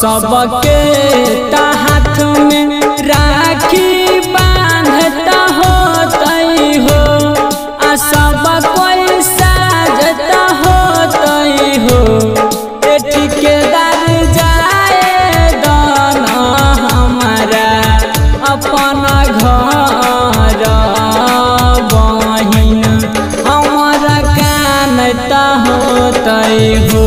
सबके हाथ में राखी बांधता होतई हो, आ सब कोई साजता हो ए ठिकेदार जाए दाना हमारा, अपन घर बहिन, हमारा कानता होतई हो।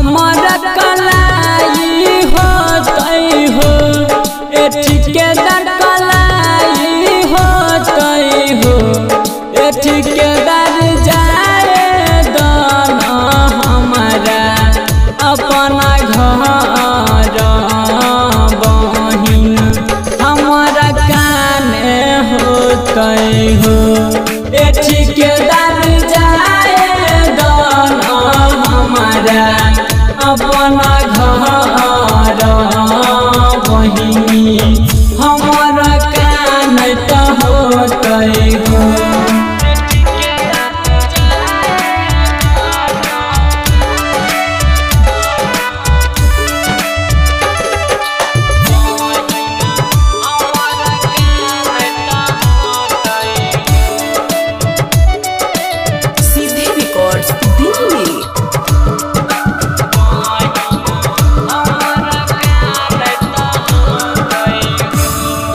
हमारा कलाई हो होतई हो ठिकेदार जाए दाना हमारा, अपना काने होतई हो, ए ठिकेदार जाए हमारा अपना घर बहिनी हमारा कान तो होतई।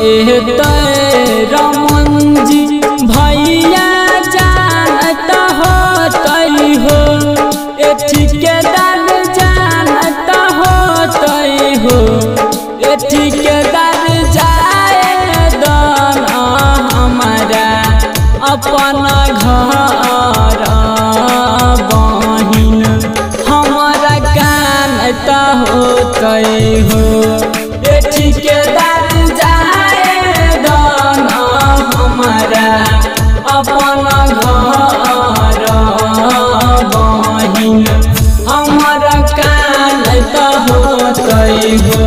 एह रमन जी बहिन